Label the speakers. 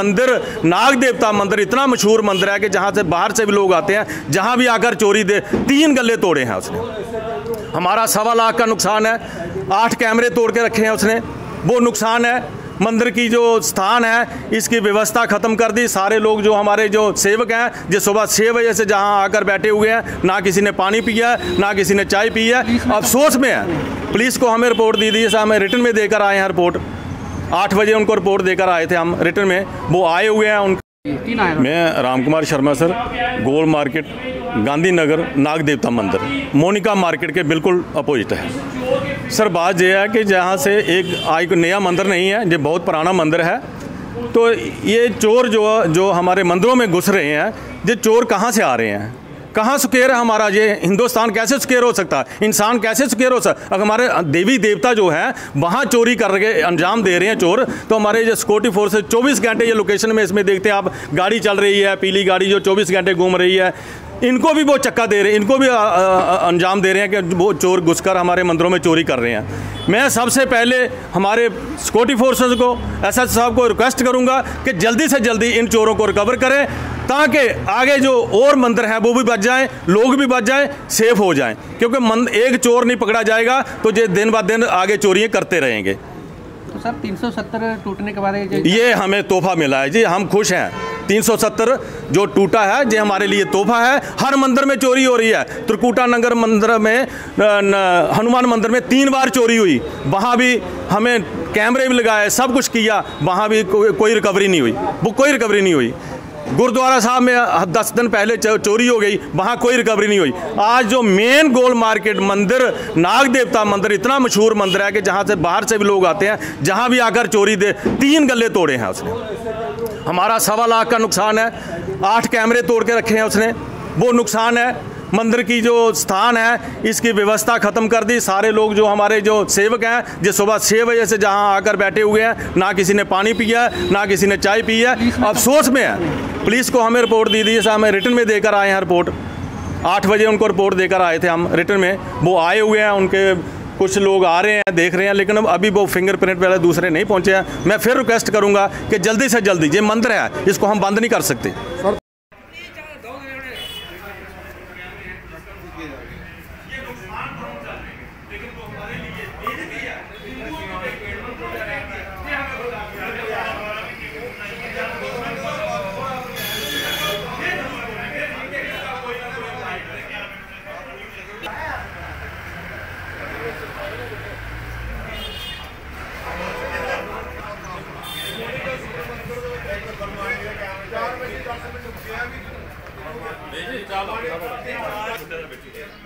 Speaker 1: मंदिर, नाग देवता मंदिर, इतना मशहूर मंदिर है कि जहाँ से बाहर से भी लोग आते हैं, जहाँ भी आकर चोरी दे, तीन गले तोड़े हैं उसने। हमारा सवा लाख का नुकसान है, आठ कैमरे तोड़ के रखे हैं उसने। वो नुकसान है, मंदिर की जो स्थान है, इसकी व्यवस्था ख़त्म कर दी। सारे लोग जो हमारे जो सेवक हैं, जो सुबह छः बजे से जहाँ आकर बैठे हुए हैं, ना किसी ने पानी पिया है, ना किसी ने चाय पी है, अफसोस में है। पुलिस को हमें रिपोर्ट दी दी थी हमें रिटर्न में देकर आए हैं रिपोर्ट। आठ बजे उनको रिपोर्ट देकर आए थे हम रिटर्न में। वो आए हुए हैं उन मैं राम कुमार शर्मा सर गोल मार्केट गांधीनगर नाग देवता मंदिर मोनिका मार्केट के बिल्कुल अपोजिट है। सर बात यह है कि जहाँ से एक आई नया मंदिर नहीं है ये बहुत पुराना मंदिर है। तो ये चोर जो जो हमारे मंदिरों में घुस रहे हैं ये चोर कहाँ से आ रहे हैं? कहाँ सुकेर है हमारा? ये हिंदुस्तान कैसे सुकेर हो सकता? है इंसान कैसे सुकेर हो सकता अगर हमारे देवी देवता जो है, वहाँ चोरी कर के अंजाम दे रहे हैं चोर तो हमारे जो सिक्योरिटी फोर्स चौबीस घंटे ये लोकेशन में इसमें देखते हैं आप, गाड़ी चल रही है, पीली गाड़ी जो चौबीस घंटे घूम रही है, इनको भी वो चक्का दे रहे हैं, इनको भी अंजाम दे रहे हैं कि वो चोर घुसकर हमारे मंदिरों में चोरी कर रहे हैं। मैं सबसे पहले हमारे सिक्योरिटी फोर्सेस को एस साहब को रिक्वेस्ट करूँगा कि जल्दी से जल्दी इन चोरों को रिकवर करें ताकि आगे जो और मंदिर हैं वो भी बच जाएँ लोग भी बच जाएँ सेफ़ हो जाएँ। क्योंकि मंद एक चोर नहीं पकड़ा जाएगा तो ये दिन ब दिन आगे चोरियाँ करते रहेंगे।
Speaker 2: तो सर 370 टूटने के बाद ये
Speaker 1: ये हमें तोहफा मिला है। जी हम खुश हैं। 370 जो टूटा है ये हमारे लिए तोहफा है हर मंदिर में चोरी हो रही है। त्रिकुटा नगर मंदिर में हनुमान मंदिर में तीन बार चोरी हुई। वहाँ भी हमें कैमरे भी लगाए सब कुछ किया वहाँ भी कोई कोई रिकवरी नहीं हुई। वो कोई रिकवरी नहीं हुई। गुरुद्वारा साहब में दस दिन पहले चोरी हो गई, वहाँ कोई रिकवरी नहीं हुई। आज जो मेन गोल मार्केट मंदिर नाग देवता मंदिर, इतना मशहूर मंदिर है कि जहाँ से बाहर से भी लोग आते हैं, जहाँ भी आकर चोरी दे, तीन गले तोड़े हैं उसने। हमारा सवा लाख का नुकसान है, आठ कैमरे तोड़ के रखे हैं उसने। वो नुकसान है, मंदिर की जो स्थान है, इसकी व्यवस्था ख़त्म कर दी। सारे लोग जो हमारे जो सेवक हैं, जो सुबह छः बजे से जहाँ आकर बैठे हुए हैं, ना किसी ने पानी पिया है ना किसी ने चाय पी है, अफसोस में है। पुलिस को हमें रिपोर्ट दी थी हमें रिटर्न में देकर आए हैं रिपोर्ट। आठ बजे उनको रिपोर्ट देकर आए थे हम रिटर्न में। वो आए हुए हैं, उनके कुछ लोग आ रहे हैं, देख रहे हैं, लेकिन अब अभी वो फिंगरप्रिंट वाले दूसरे नहीं पहुँचे हैं। मैं फिर रिक्वेस्ट करूँगा कि जल्दी से जल्दी, ये मंदिर है, इसको हम बंद नहीं कर सकते।
Speaker 3: कि क्या पूरा